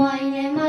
Meine